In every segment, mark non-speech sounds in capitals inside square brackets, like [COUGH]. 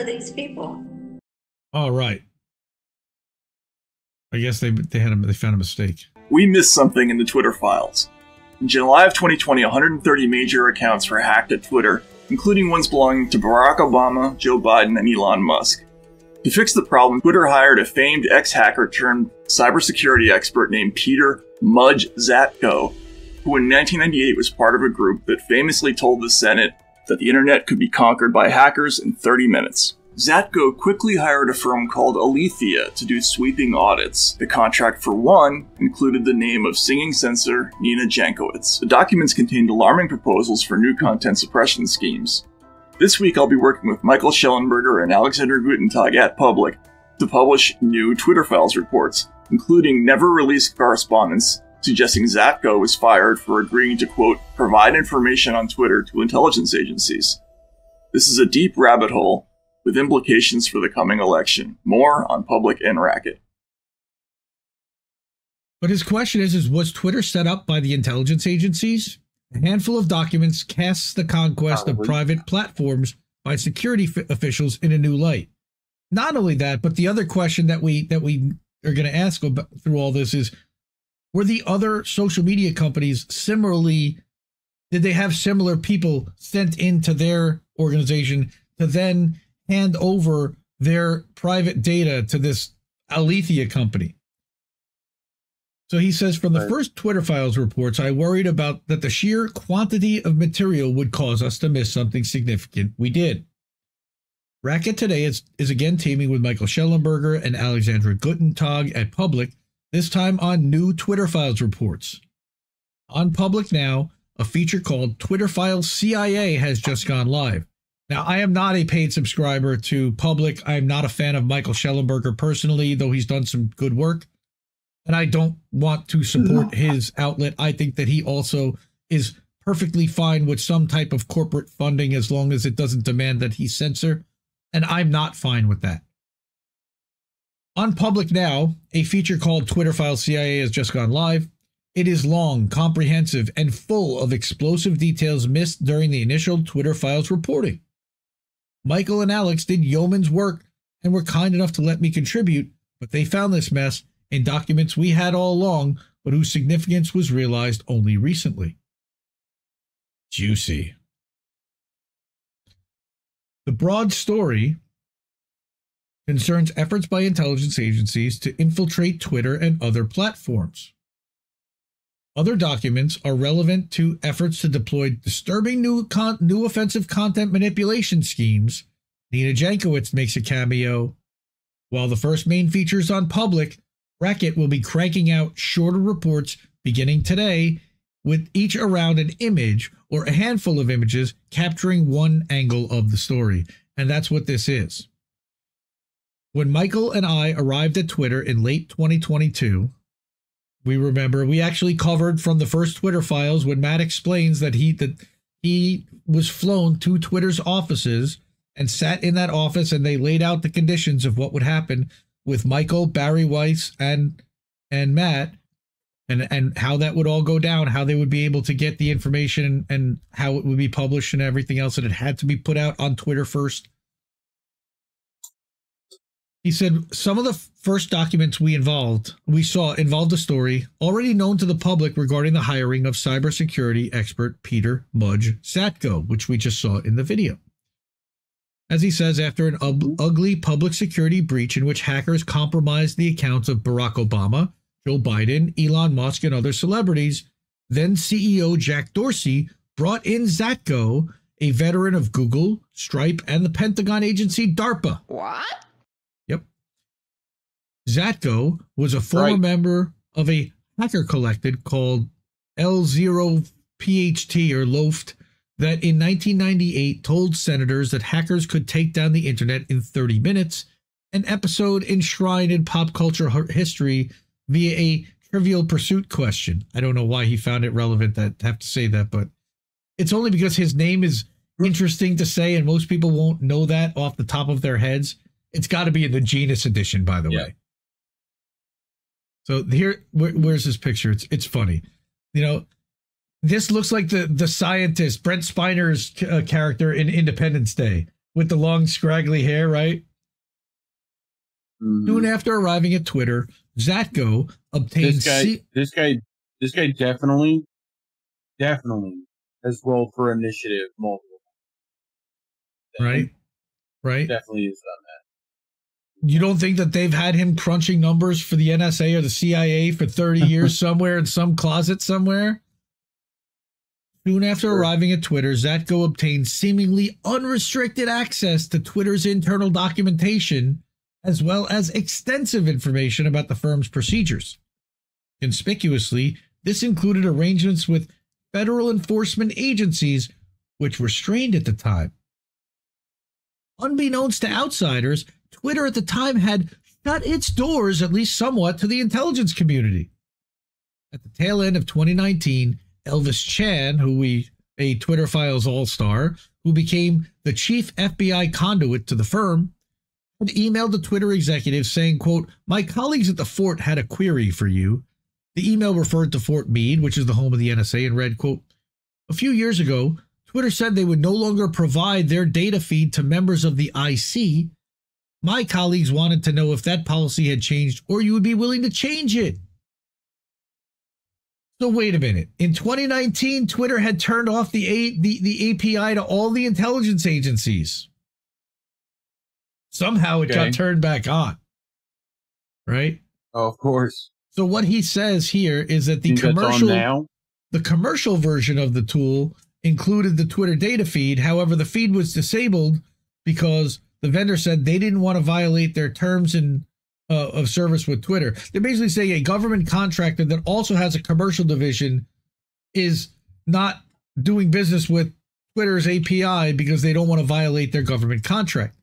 are these people? All right. I guess they they had a, they found a mistake. We missed something in the Twitter files. In July of 2020, 130 major accounts were hacked at Twitter, including ones belonging to Barack Obama, Joe Biden, and Elon Musk. To fix the problem, Twitter hired a famed ex-hacker turned cybersecurity expert named Peter Mudge Zatko, who in 1998 was part of a group that famously told the Senate that the internet could be conquered by hackers in 30 minutes. Zatko quickly hired a firm called Alethea to do sweeping audits. The contract for one included the name of singing censor Nina Jankowicz. The documents contained alarming proposals for new content suppression schemes. This week I'll be working with Michael Shellenberger and Alexander Gutentag at Public to publish new Twitter files reports, including never released correspondence suggesting Zatko was fired for agreeing to, quote, provide information on Twitter to intelligence agencies. This is a deep rabbit hole with implications for the coming election. More on Public and Racket. But his question is, is was Twitter set up by the intelligence agencies? A handful of documents casts the conquest Probably. of private platforms by security f- officials in a new light. Not only that, but the other question that we that we are going to ask about, through all this is were the other social media companies similarly did they have similar people sent into their organization to then hand over their private data to this Alethea company. So he says from the first Twitter files reports, I worried about that the sheer quantity of material would cause us to miss something significant. We did. Racket today is, is again teaming with Michael Shellenberger and Alexandra Gutentag at Public, this time on new Twitter files reports. On Public now, a feature called Twitter Files CIA has just gone live. Now, I am not a paid subscriber to Public. I'm not a fan of Michael Shellenberger personally, though he's done some good work. And I don't want to support his outlet. I think that he also is perfectly fine with some type of corporate funding as long as it doesn't demand that he censor. And I'm not fine with that. On Public Now, a feature called Twitter Files CIA has just gone live. It is long, comprehensive, and full of explosive details missed during the initial Twitter Files reporting. Michael and Alex did yeoman's work and were kind enough to let me contribute, but they found this mess in documents we had all along, but whose significance was realized only recently. Juicy. The broad story concerns efforts by intelligence agencies to infiltrate Twitter and other platforms. Other documents are relevant to efforts to deploy disturbing new con- new offensive content manipulation schemes. Nina Jankowicz makes a cameo. While the first main features on public, Racket will be cranking out shorter reports beginning today, with each around an image or a handful of images capturing one angle of the story. And that's what this is. When Michael and I arrived at Twitter in late 2022, we remember we actually covered from the first Twitter files when Matt explains that he that he was flown to Twitter's offices and sat in that office and they laid out the conditions of what would happen with Michael, Barry Weiss, and and Matt and and how that would all go down, how they would be able to get the information and how it would be published and everything else, and it had to be put out on Twitter first. He said some of the first documents we involved, we saw involved a story already known to the public regarding the hiring of cybersecurity expert Peter Mudge Zatko, which we just saw in the video. As he says, after an ugly public security breach in which hackers compromised the accounts of Barack Obama, Joe Biden, Elon Musk, and other celebrities, then CEO Jack Dorsey brought in Zatko, a veteran of Google, Stripe, and the Pentagon agency DARPA. What? Zatko was a former right. member of a hacker collective called L0PHT or LOFT that in 1998 told senators that hackers could take down the internet in 30 minutes, an episode enshrined in pop culture history via a trivial pursuit question. I don't know why he found it relevant that have to say that, but it's only because his name is interesting to say and most people won't know that off the top of their heads. It's got to be in the genus edition, by the yeah. way. So here, where, where's this picture? It's it's funny, you know. This looks like the the scientist Brent Spiner's uh, character in Independence Day. with the long scraggly hair, right? Mhm. Soon after arriving at Twitter, Zatko obtained This guy, se- this guy, this guy definitely, definitely has rolled for initiative multiple. times. right, right. Definitely done that. You don't think that they've had him crunching numbers for the NSA or the CIA for 30 [LAUGHS] years somewhere in some closet somewhere? Soon after Sure. arriving at Twitter, Zatko obtained seemingly unrestricted access to Twitter's internal documentation, as well as extensive information about the firm's procedures. Conspicuously, this included arrangements with federal enforcement agencies, which were strained at the time. Unbeknownst to outsiders, Twitter at the time had shut its doors, at least somewhat, to the intelligence community. At the tail end of 2019, Elvis Chan, who we a Twitter Files All Star, who became the chief FBI conduit to the firm, had emailed the Twitter executive saying, quote, My colleagues at the fort had a query for you. The email referred to Fort Meade, which is the home of the NSA, and read, quote, A few years ago, Twitter said they would no longer provide their data feed to members of the IC. My colleagues wanted to know if that policy had changed or you would be willing to change it. So wait a minute. In 2019, Twitter had turned off the, a- the, the API to all the intelligence agencies. Somehow it Okay. got turned back on. Right? Oh, of course. So what he says here is that the Think that's on commercial now. the commercial version of the tool included the Twitter data feed. However, the feed was disabled because the vendor said they didn't want to violate their terms and uh, of service with Twitter. They're basically saying a government contractor that also has a commercial division is not doing business with Twitter's API because they don't want to violate their government contract.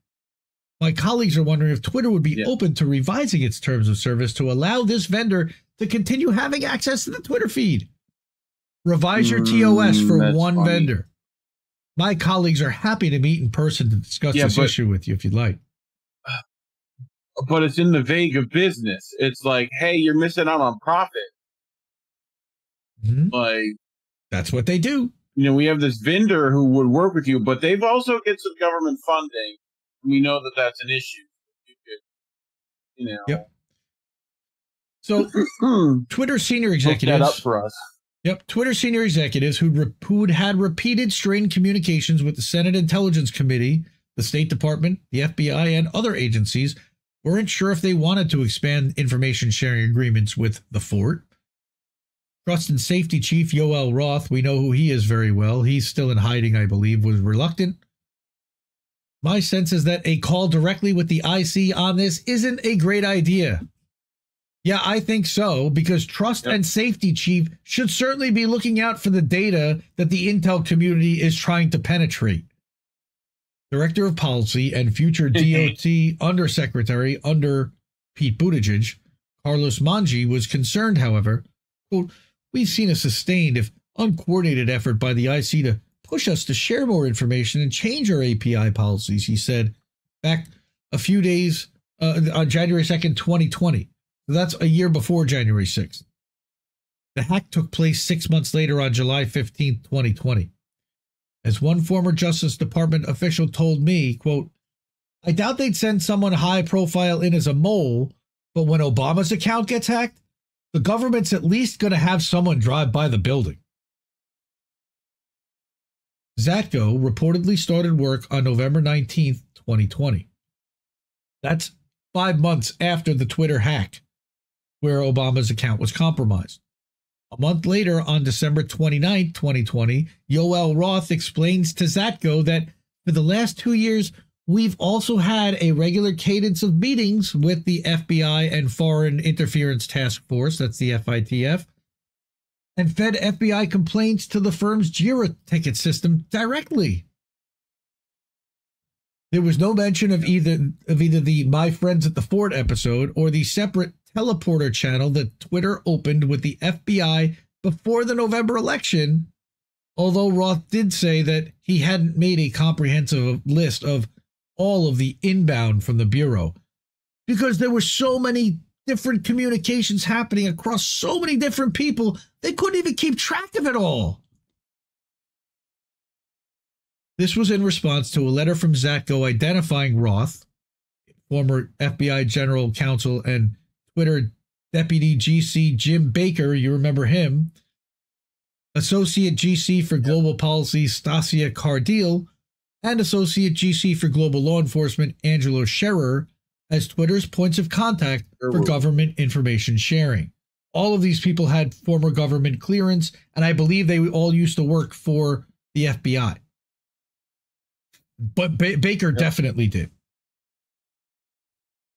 My colleagues are wondering if Twitter would be Yeah. open to revising its terms of service to allow this vendor to continue having access to the Twitter feed. Revise your TOS Mm, for one funny. vendor. My colleagues are happy to meet in person to discuss Yeah, this but- issue with you if you'd like. But it's in the vague of business. It's like, hey, you're missing out on profit. Mhm. Like, That's what they do. you know, we have this vendor who would work with you, but they've also get some government funding. We know that that's an issue. You could, you know, Yep. So [CLEARS THROAT] Twitter senior that executives up for us. Yep, Twitter senior executives who'd, re- who'd had repeated strained communications with the Senate Intelligence Committee, the State Department, the FBI, and other agencies weren't sure if they wanted to expand information sharing agreements with the fort. Trust and Safety Chief Yoel Roth, we know who he is very well. He's still in hiding, I believe, was reluctant. My sense is that a call directly with the IC on this isn't a great idea. Yeah, I think so because Trust Yep. and Safety Chief should certainly be looking out for the data that the intel community is trying to penetrate. Director of Policy and future [LAUGHS] DOT Undersecretary under Pete Buttigieg, Carlos Monje was concerned, however, quote, we've seen a sustained, if uncoordinated effort by the IC to push us to share more information and change our API policies, he said back a few days uh, on January 2nd, 2020. That's a year before January 6th. The hack took place six months later on July 15, 2020. As one former Justice Department official told me, quote, I doubt they'd send someone high profile in as a mole, but when Obama's account gets hacked, the government's at least going to have someone drive by the building. Zatko reportedly started work on November 19, 2020. That's five months after the Twitter hack, where Obama's account was compromised. A month later, on December 29th, 2020, Yoel Roth explains to Zatko that for the last two years, we've also had a regular cadence of meetings with the FBI and Foreign Interference Task Force, that's the FITF, and fed FBI complaints to the firm's JIRA ticket system directly. There was no mention of either of either the My Friends at the Fort episode or the separate teleporter channel that Twitter opened with the FBI before the November election, although Roth did say that he hadn't made a comprehensive list of all of the inbound from the Bureau because there were so many different communications happening across so many different people, they couldn't even keep track of it all. This was in response to a letter from Zatko identifying Roth, former FBI general counsel and Twitter deputy GC Jim Baker, you remember him, associate GC for global policy Stasia Cardille, and associate GC for global law enforcement Angelo Scherer as Twitter's points of contact for government information sharing. All of these people had former government clearance, and I believe they all used to work for the FBI. But ba- Baker definitely did.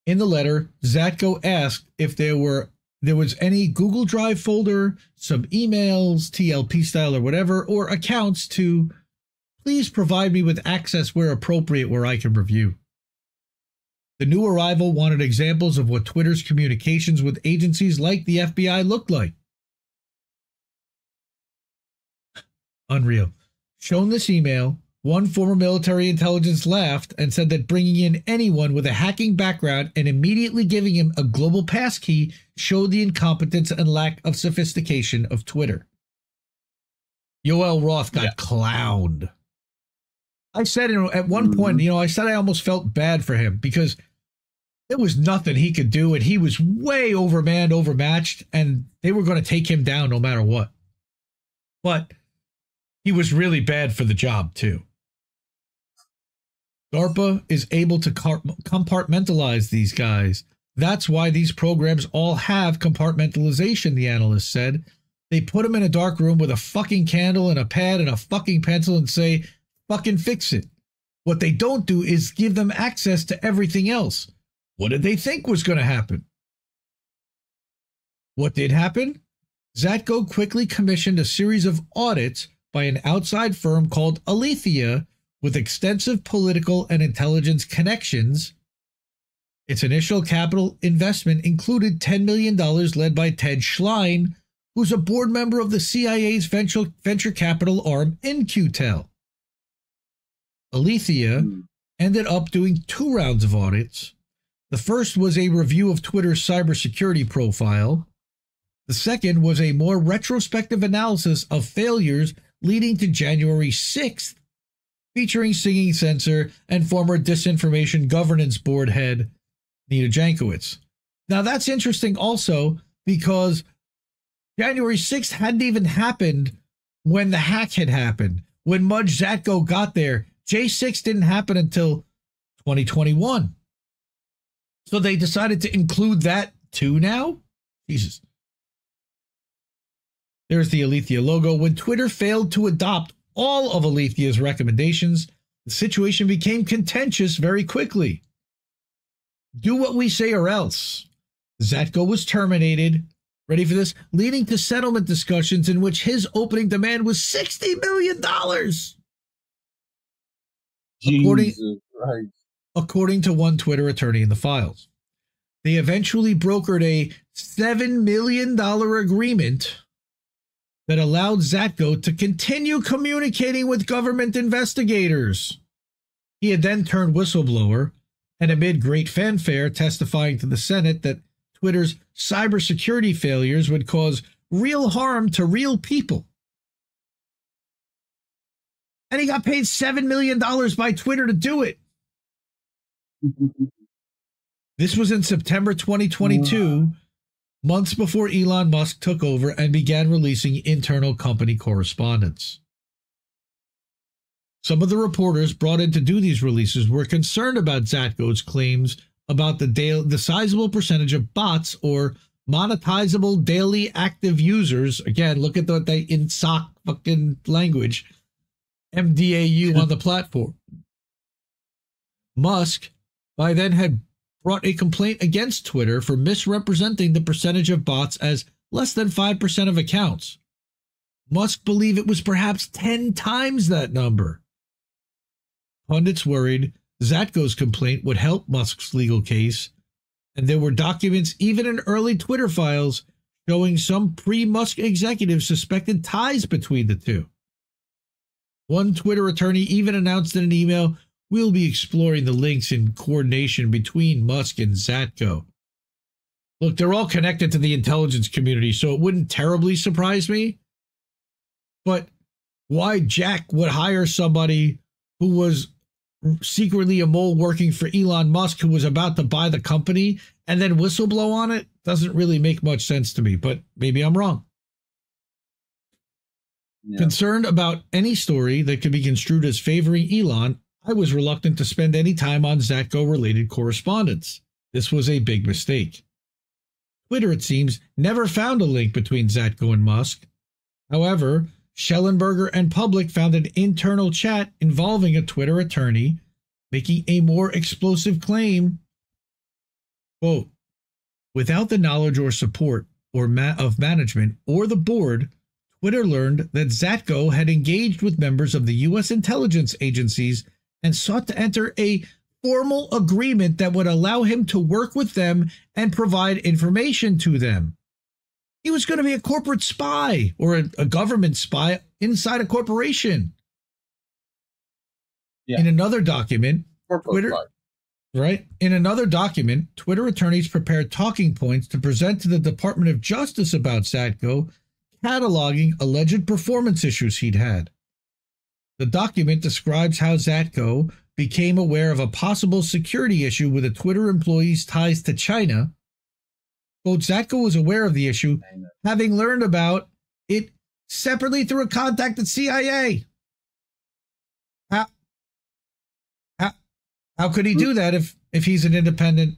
In the letter, Zatko asked if there were there was any Google Drive folder, some emails, TLP style or whatever, or accounts to please provide me with access where appropriate where I can review. The new arrival wanted examples of what Twitter's communications with agencies like the FBI looked like. Unreal. Shown this email, one former military intelligence laughed and said that bringing in anyone with a hacking background and immediately giving him a global passkey showed the incompetence and lack of sophistication of Twitter. Yoel Roth got yeah. clowned. I said at one mm-hmm. point, you know, I said I almost felt bad for him because there was nothing he could do, and he was way overmanned, overmatched, and they were going to take him down no matter what. But he was really bad for the job, too. DARPA is able to compartmentalize these guys. That's why these programs all have compartmentalization, the analyst said. They put them in a dark room with a fucking candle and a pad and a fucking pencil and say, fucking fix it. What they don't do is give them access to everything else. What did they think was going to happen? What did happen? Zatko quickly commissioned a series of audits by an outside firm called Alethea with extensive political and intelligence connections. Its initial capital investment included $10 million led by Ted Schlein, who's a board member of the CIA's venture, venture capital arm, In-Q-Tel. Alethea hmm. ended up doing two rounds of audits. The first was a review of Twitter's cybersecurity profile. The second was a more retrospective analysis of failures leading to January 6th featuring Singing Censor and former Disinformation Governance Board head Nina Jankowicz. Now that's interesting also because January 6th hadn't even happened when the hack had happened. When Mudge Zatko got there, J6 didn't happen until 2021. So they decided to include that too now? Jesus. There's the Alethea logo. When Twitter failed to adopt all of Alethea's recommendations, the situation became contentious very quickly. Do what we say or else. Zatko was terminated. Ready for this? Leading to settlement discussions in which his opening demand was $60 million. According, according to one Twitter attorney in the files. They eventually brokered a $7 million agreement that allowed Zatko to continue communicating with government investigators. He had then turned whistleblower and, amid great fanfare, testifying to the Senate that Twitter's cybersecurity failures would cause real harm to real people. And he got paid $7 million by Twitter to do it. [LAUGHS] this was in September 2022, months before Elon Musk took over and began releasing internal company correspondence. Some of the reporters brought in to do these releases were concerned about Zatko's claims about the, the sizable percentage of bots or monetizable daily active users. Again, look at the, the in sock fucking language, MDAU on the platform. Musk by then had brought a complaint against Twitter for misrepresenting the percentage of bots as less than 5% of accounts. Musk believed it was perhaps 10 times that number. Pundits worried Zatko's complaint would help Musk's legal case, and there were documents even in early Twitter files showing some pre Musk executives suspected ties between the two. One Twitter attorney even announced in an email We'll be exploring the links in coordination between Musk and Zatko. Look, they're all connected to the intelligence community, so it wouldn't terribly surprise me. But why Jack would hire somebody who was secretly a mole working for Elon Musk who was about to buy the company and then whistleblow on it doesn't really make much sense to me, but maybe I'm wrong. Yeah. Concerned about any story that could be construed as favoring Elon, I was reluctant to spend any time on Zatko related correspondence. This was a big mistake. Twitter, it seems, never found a link between Zatko and Musk. However, Shellenberger and Public found an internal chat involving a Twitter attorney making a more explosive claim. Quote, without the knowledge or support or ma- of management or the board, Twitter learned that Zatko had engaged with members of the U.S. intelligence agencies and sought to enter a formal agreement that would allow him to work with them and provide information to them. He was going to be a corporate spy or a, a government spy inside a corporation. Yeah. In another document, corporate Twitter, spy. right? In another document, Twitter attorneys prepared talking points to present to the Department of Justice about Zatko, cataloging alleged performance issues he'd had. The document describes how Zatko became aware of a possible security issue with a Twitter employee's ties to China Quote, Zatko was aware of the issue, having learned about it separately through a contact at CIA. How, how, how could he do that if, if he's an independent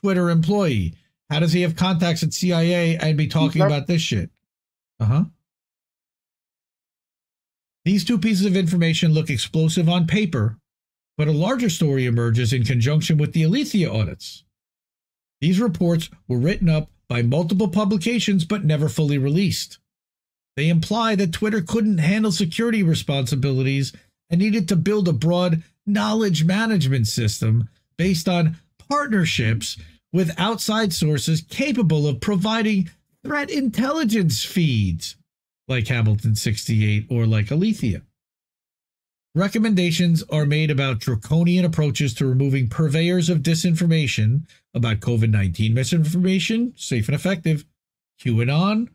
Twitter employee? How does he have contacts at CIA and be talking about this shit? Uh huh. These two pieces of information look explosive on paper, but a larger story emerges in conjunction with the Alethea audits. These reports were written up by multiple publications but never fully released. They imply that Twitter couldn't handle security responsibilities and needed to build a broad knowledge management system based on partnerships with outside sources capable of providing threat intelligence feeds like Hamilton 68 or like Alethea. Recommendations are made about draconian approaches to removing purveyors of disinformation about COVID 19 misinformation, safe and effective, QAnon,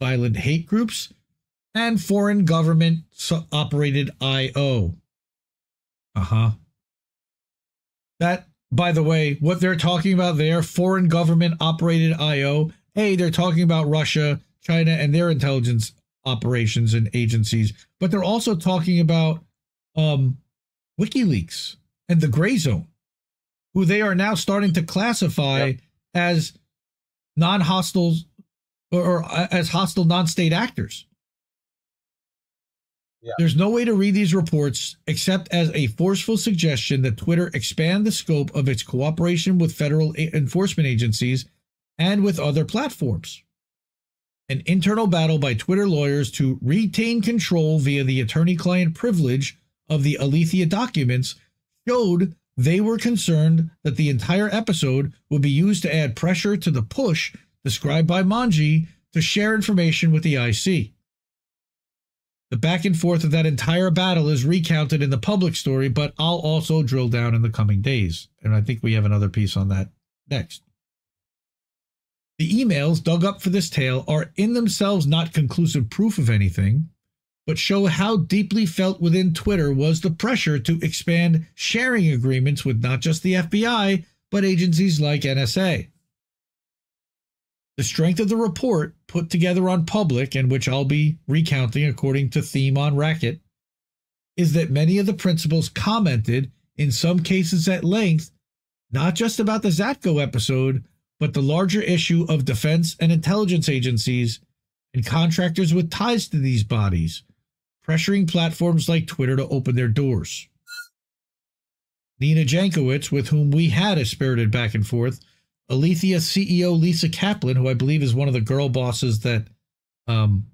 violent hate groups, and foreign government operated IO. Uh huh. That, by the way, what they're talking about there, foreign government operated IO, hey, they're talking about Russia, China, and their intelligence operations and agencies, but they're also talking about um, WikiLeaks and the Grayzone, who they are now starting to classify yep. as non-hostile or, or uh, as hostile non-state actors. Yeah. There's no way to read these reports except as a forceful suggestion that Twitter expand the scope of its cooperation with federal enforcement agencies and with other platforms. An internal battle by Twitter lawyers to retain control via the attorney client privilege of the Alethea documents showed they were concerned that the entire episode would be used to add pressure to the push described by Monje to share information with the IC. The back and forth of that entire battle is recounted in the public story, but I'll also drill down in the coming days. And I think we have another piece on that next. Emails dug up for this tale are in themselves not conclusive proof of anything, but show how deeply felt within Twitter was the pressure to expand sharing agreements with not just the FBI, but agencies like NSA. The strength of the report, put together on public and which I'll be recounting according to theme on Racket, is that many of the principals commented, in some cases at length, not just about the Zatko episode, but the larger issue of defense and intelligence agencies and contractors with ties to these bodies pressuring platforms like Twitter to open their doors. Nina Jankowicz, with whom we had a spirited back and forth, Alethea CEO Lisa Kaplan, who I believe is one of the girl bosses that um,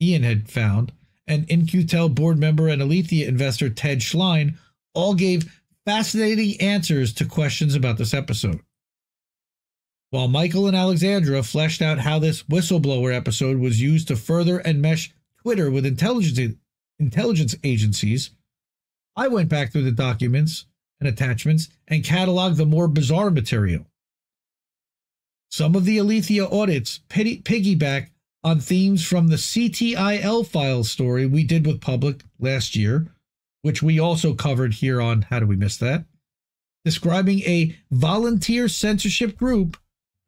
Ian had found, and In-Q-Tel board member and Alethea investor Ted Schlein all gave fascinating answers to questions about this episode. While Michael and Alexandra fleshed out how this whistleblower episode was used to further enmesh Twitter with intelligence intelligence agencies, I went back through the documents and attachments and cataloged the more bizarre material. Some of the Alethea audits piggyback on themes from the CTIL file story we did with public last year, which we also covered here on How Do We Miss That? Describing a volunteer censorship group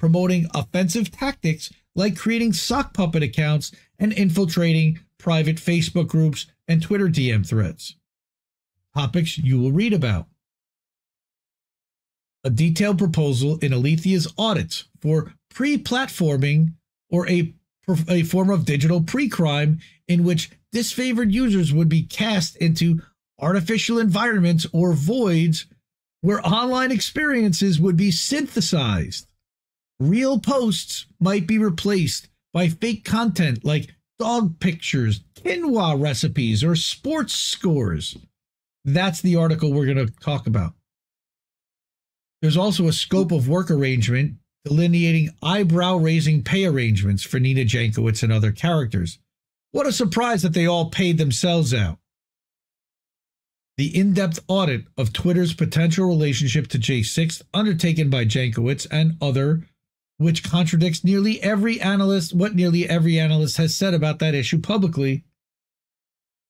promoting offensive tactics like creating sock puppet accounts and infiltrating private Facebook groups and Twitter DM threads. Topics you will read about. A detailed proposal in Alethea's audits for pre platforming or a, a form of digital pre crime in which disfavored users would be cast into artificial environments or voids where online experiences would be synthesized. Real posts might be replaced by fake content like dog pictures, quinoa recipes, or sports scores. That's the article we're going to talk about. There's also a scope of work arrangement delineating eyebrow raising pay arrangements for Nina Jankowicz and other characters. What a surprise that they all paid themselves out. The in depth audit of Twitter's potential relationship to J6, undertaken by Jankowicz and other, which contradicts nearly every analyst, what nearly every analyst has said about that issue publicly,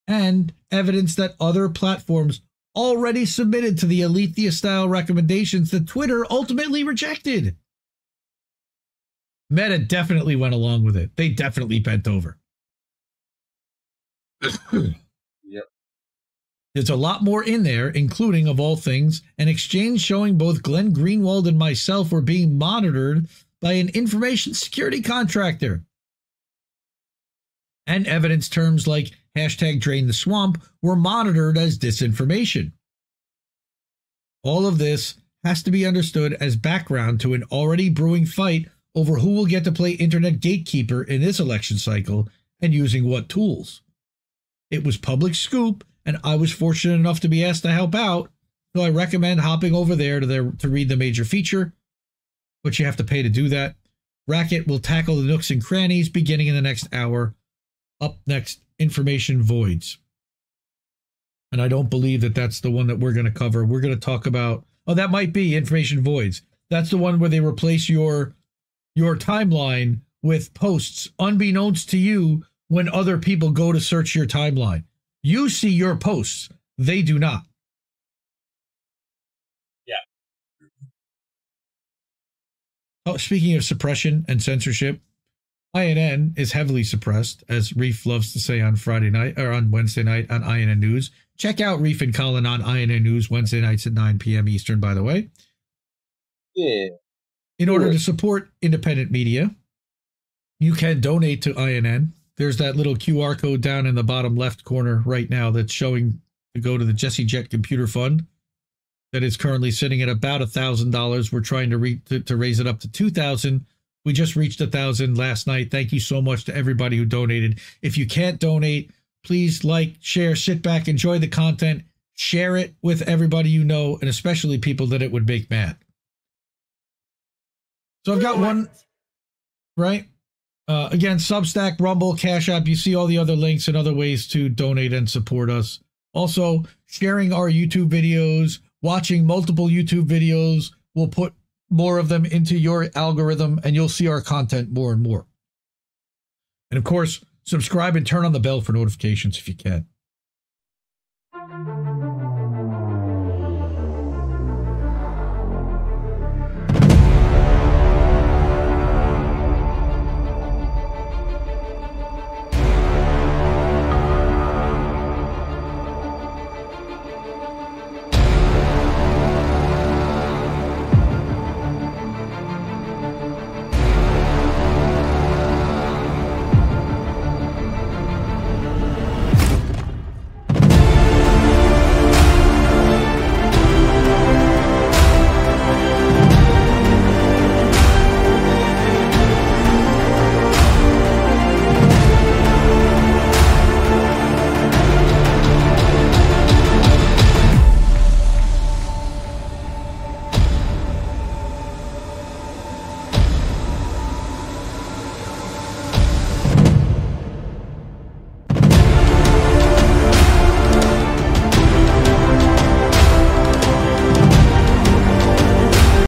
and evidence that other platforms already submitted to the Alethea style recommendations that Twitter ultimately rejected. Meta definitely went along with it. They definitely bent over. [COUGHS] yep. There's a lot more in there, including, of all things, an exchange showing both Glenn Greenwald and myself were being monitored by an information security contractor. And evidence terms like hashtag drain the swamp were monitored as disinformation. All of this has to be understood as background to an already brewing fight over who will get to play internet gatekeeper in this election cycle and using what tools. It was public scoop, and I was fortunate enough to be asked to help out, so I recommend hopping over there to, their, to read the major feature, but you have to pay to do that. Racket will tackle the nooks and crannies beginning in the next hour. Up next, information voids. And I don't believe that that's the one that we're going to cover. We're going to talk about, oh, that might be information voids. That's the one where they replace your your timeline with posts unbeknownst to you when other people go to search your timeline. You see your posts, they do not. Oh, speaking of suppression and censorship, INN is heavily suppressed, as Reef loves to say on Friday night or on Wednesday night on INN News. Check out Reef and Collin on INN News Wednesday nights at 9 p.m. Eastern, by the way. Yeah. In order to support independent media, you can donate to INN. There's that little QR code down in the bottom left corner right now that's showing to go to the Jesse Jett Computer Fund that is currently sitting at about a thousand dollars. We're trying to, re- to, to raise it up to two thousand. We just reached a thousand last night. Thank you so much to everybody who donated. If you can't donate, please like, share, sit back, enjoy the content, share it with everybody you know, and especially people that it would make mad. So I've got one, right? Uh, again, Substack, Rumble, Cash App. You see all the other links and other ways to donate and support us. Also, sharing our YouTube videos, watching multiple YouTube videos will put more of them into your algorithm and you'll see our content more and more. And of course, subscribe and turn on the bell for notifications if you can.